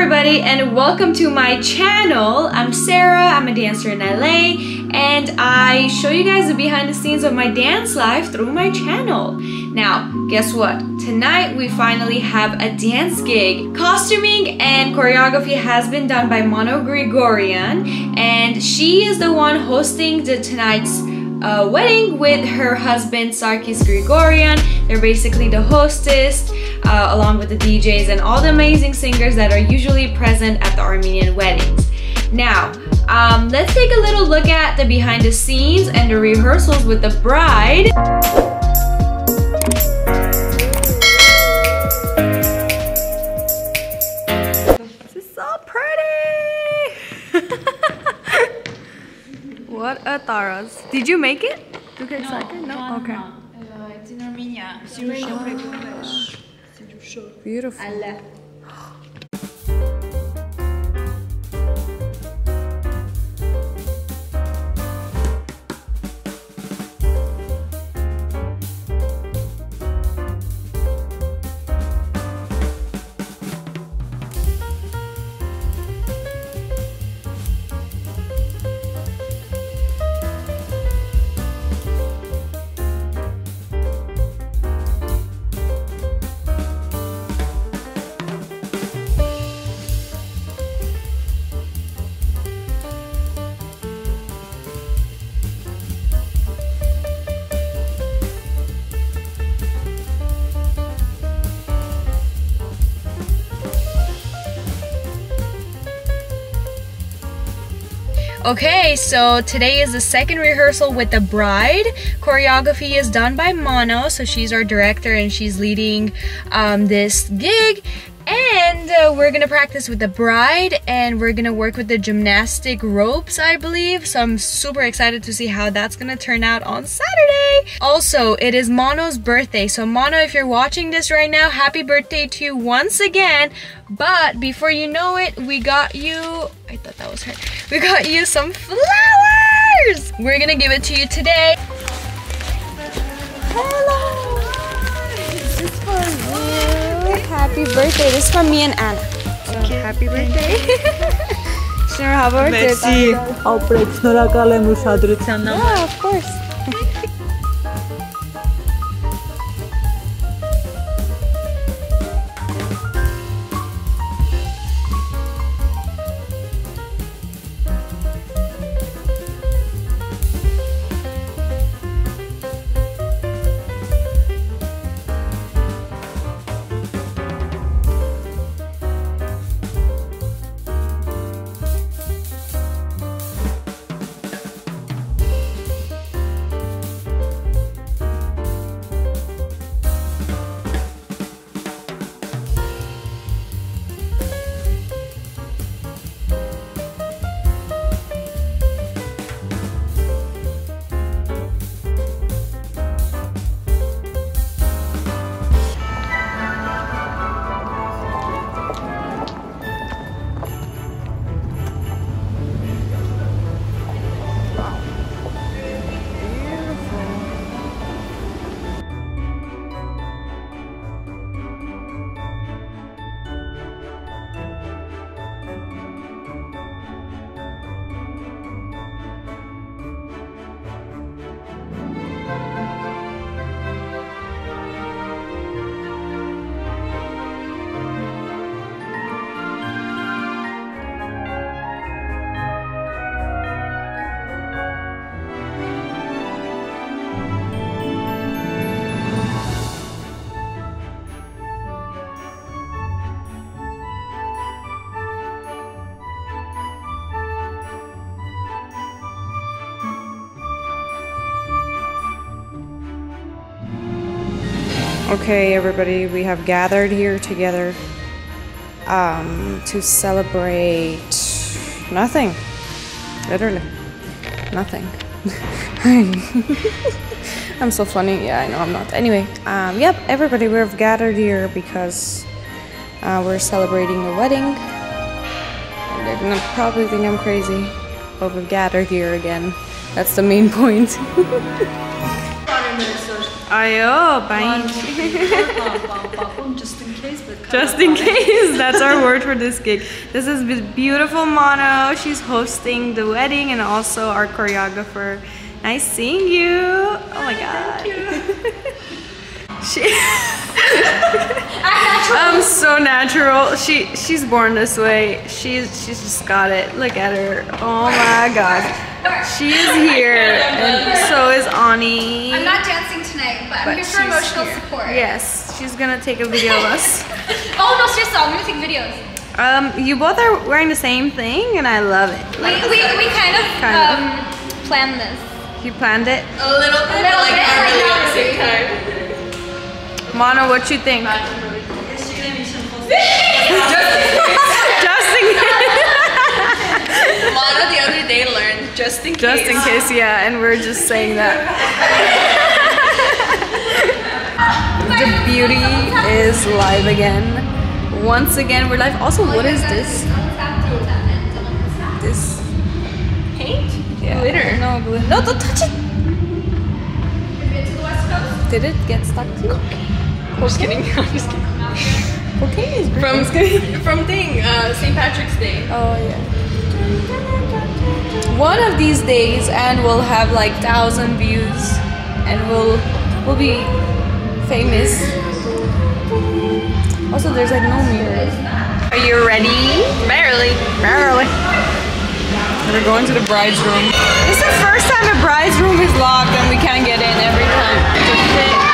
everybody and welcome to my channel. I'm Sera, I'm a dancer in LA and I show you guys the behind the scenes of my dance life through my channel. Now, guess what? Tonight we finally have a dance gig. Costuming and choreography has been done by Mano Grigoryan and she is the one hosting the tonight's uh, wedding with her husband Sargis Grigoryan. They're basically the hostess uh, along with the DJs and all the amazing singers that are usually present at the Armenian weddings. Now, um, let's take a little look at the behind the scenes and the rehearsals with the bride. What a taras. Did you make it? Do you get excited? No? Okay. Uh, it's in Armenia. Beautiful. Okay, so today is the second rehearsal with the bride. Choreography is done by Mano, so she's our director and she's leading um, this gig. And uh, we're gonna practice with the bride and we're gonna work with the gymnastic ropes, I believe. So I'm super excited to see how that's gonna turn out on Saturday. Also, it is Mano's birthday. So Mano, if you're watching this right now, happy birthday to you once again. But before you know it, we got you, I thought that was her. We got you some flowers. We're gonna give it to you today. Hello. Is for you. Happy birthday. This is from me and Anna. So, okay. happy birthday. Sure, how about Merci. Operational Yeah, of course. Okay, everybody, we have gathered here together um, to celebrate nothing. Literally, nothing. I'm so funny. Yeah, I know I'm not. Anyway, um, yep, everybody, we've gathered here because uh, we're celebrating a wedding. They're gonna probably think I'm crazy, but we've gathered here again. That's the main point. Ayo, bye. Just in case, Just in case, that's our word for this gig. This is be- beautiful Mano. She's hosting the wedding and also our choreographer. Nice seeing you. Oh my god. she I'm so natural. She she's born this way. She's she's just got it. Look at her. Oh my god. She is here and so is Ani. I'm not dancing tonight, but, But I'm here for emotional here. support. Yes, she's gonna take a video of us. Oh no, seriously, I'm gonna take videos. Um, you both are wearing the same thing, and I love it. We, we, we kind of Kind of. um, planned this. You planned it, a little bit, A little like bit, not like really at the same time. Mano. What you think? Just in Lana the other day learned just in just case. in case, yeah, and we're just saying that. the beauty is live again. Once again, we're live. Also, what is this? This Paint? yeah. Glitter. No glitter. No, don't touch it. Did it get stuck to? I'm just kidding. I'm just kidding. Cocaine is great. From from thing, uh, St. Patrick's Day. Oh yeah. One of these days, and we'll have like thousand views, and we'll we'll be famous. Also, there's like no mirror. Are you ready? Barely. Barely. We're going to the bride's room. It's the first time the bride's room is locked and we can't get in every time.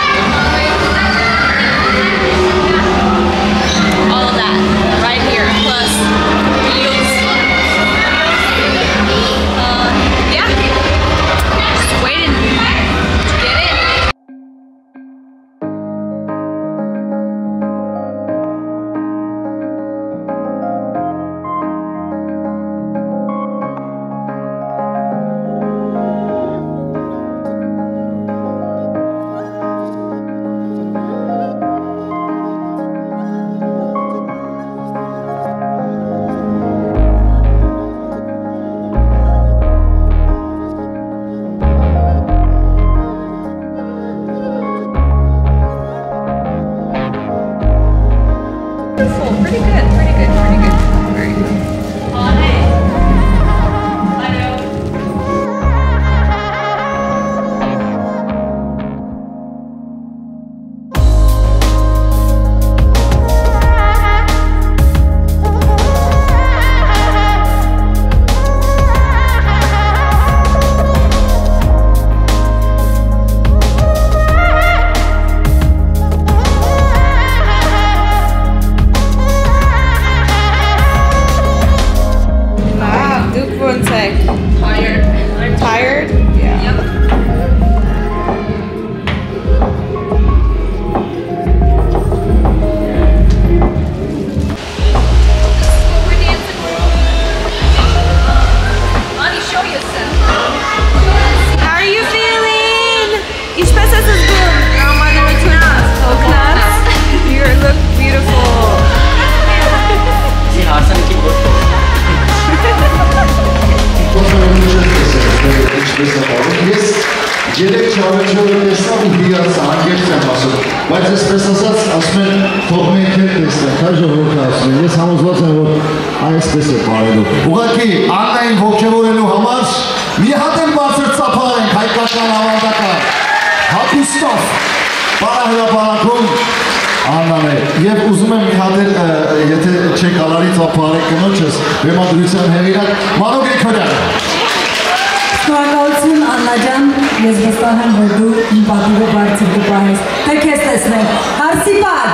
Pretty good. Pretty good. Բայց այսպես ասած, ասում են, թող մենք էլ տեսնենք, հա ժողովուրդը ասում են, ես համոզված եմ, որ այսպես է բարելու։ Ուղղակի Աննային ողջևորելու համար մի հատ էլ բարձր ծափարենք հայկական ավանդական, հապուստով, բարահրապարակում Աննան է, և ուզում եմ մի հատ էլ, եթե չեք ալարի ծափարեք կնոջս, բեմադրության հեղիրակ, Մանո Գրիգորյան։ Շնորհակալություն Աննա ջան, ես վստահ եմ, որ դու իմ պատիվը բարձր կպահես։ Թե քեզ տեսնեմ։ Հարսի բար,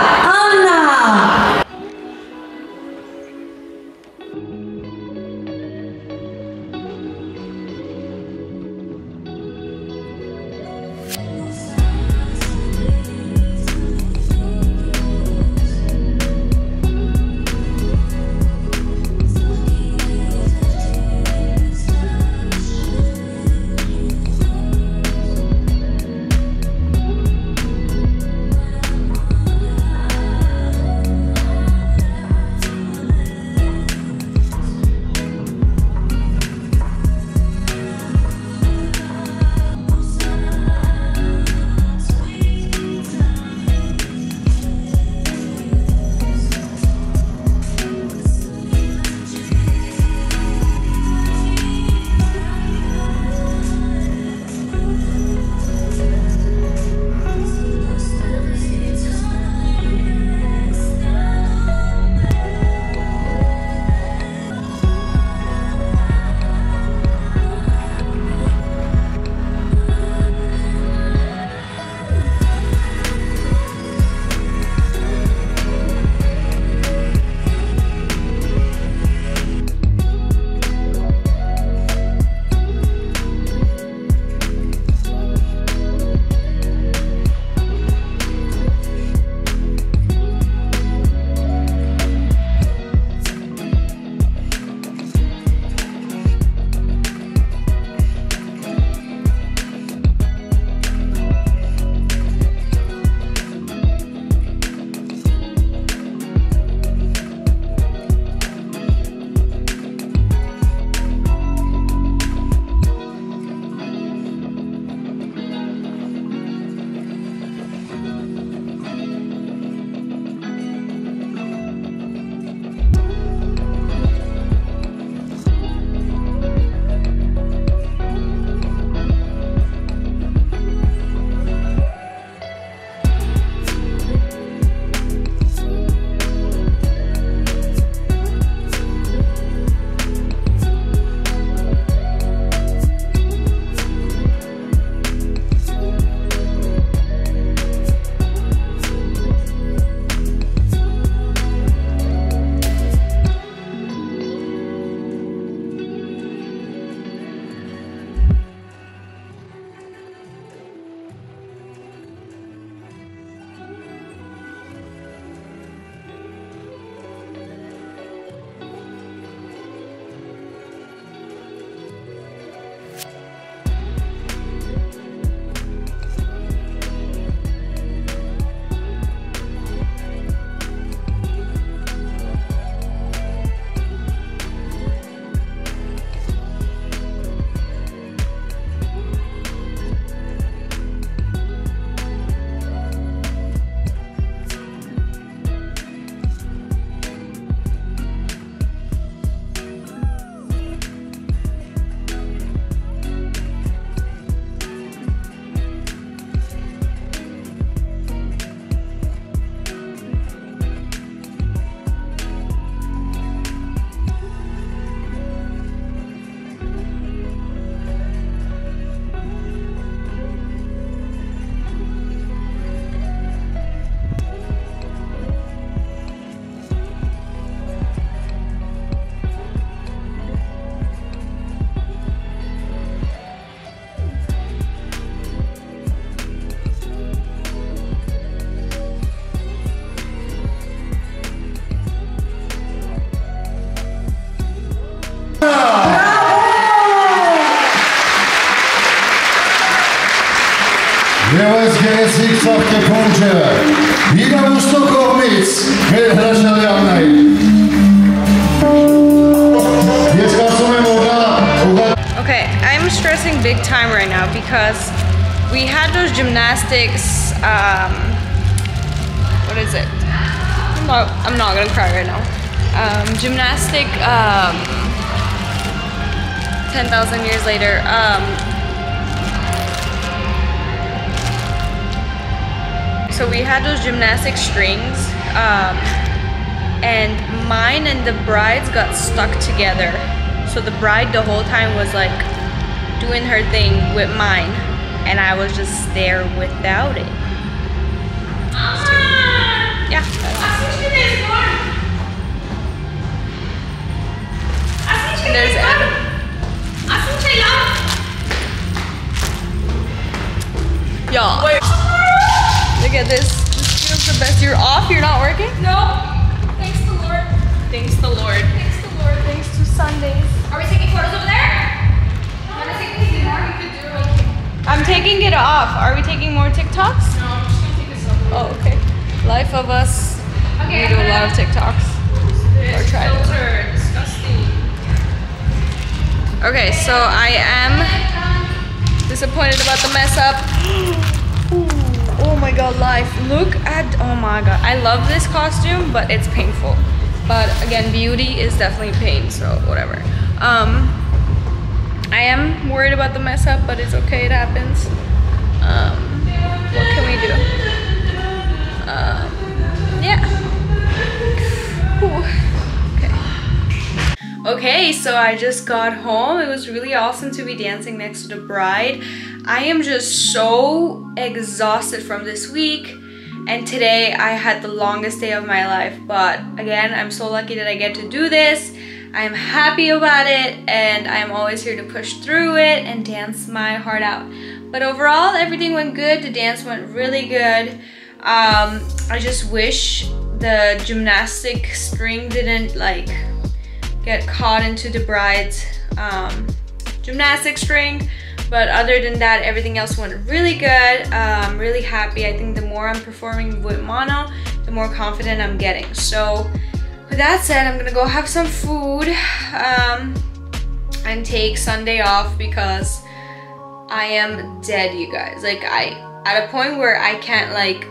Mitz. Okay, I'm stressing big time right now because we had those gymnastics, um, what is it? I'm not, I'm not gonna cry right now. Um, gymnastic, um, 10,000 years later, um, so we had those gymnastic strings, um, and mine and the bride's got stuck together. So the bride the whole time was like doing her thing with mine, and I was just there without it. Yeah. There's Adam. Y'all. Look at this. This feels the best. You're off. You're not working. No. Thanks the Lord. Thanks the Lord. Thanks the Lord. Thanks to Sundays. Are we taking photos over there? Want to take these more? We could do like. I'm taking it off. Are we taking more TikToks? No, I'm just gonna take a off. Oh, okay. Life of us. Okay. we do a lot of TikToks. Or try. Filter, disgusting. Okay, so I am disappointed about the mess up. Oh my god, life. Look at, oh my god. I love this costume, but it's painful. But again, beauty is definitely pain, so whatever. Um, I am worried about the mess up, but it's okay, it happens. Um, what can we do? Um, yeah. Ooh. Okay, so I just got home. It was really awesome to be dancing next to the bride. I am just so exhausted from this week. And today I had the longest day of my life. But again, I'm so lucky that I get to do this. I'm happy about it and I'm always here to push through it and dance my heart out. But overall, everything went good. The dance went really good. Um, I just wish the gymnastic string didn't like get caught into the bride's um, gymnastic string. But other than that, everything else went really good. I'm really happy. I think the more I'm performing with Mano, the more confident I'm getting. So with that said, I'm gonna go have some food um, and take Sunday off because I am dead, you guys. Like I, at a point where I can't like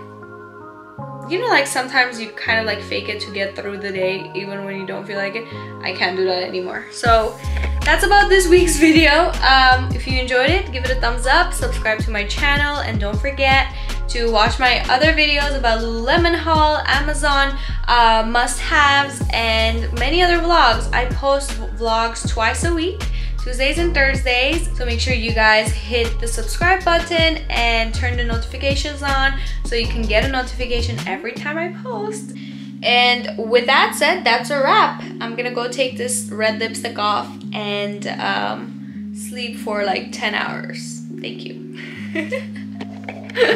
you know like sometimes you kind of like fake it to get through the day even when you don't feel like it. I can't do that anymore. So that's about this week's video. Um, if you enjoyed it give it a thumbs up subscribe to my channel and don't forget to watch my other videos about Lululemon haul, Amazon uh, must-haves, and many other vlogs. I post vlogs twice a week, Tuesdays and Thursdays. So make sure you guys hit the subscribe button and turn the notifications on so you can get a notification every time I post. And with that said, that's a wrap. I'm gonna go take this red lipstick off and um, sleep for like 10 hours. Thank you.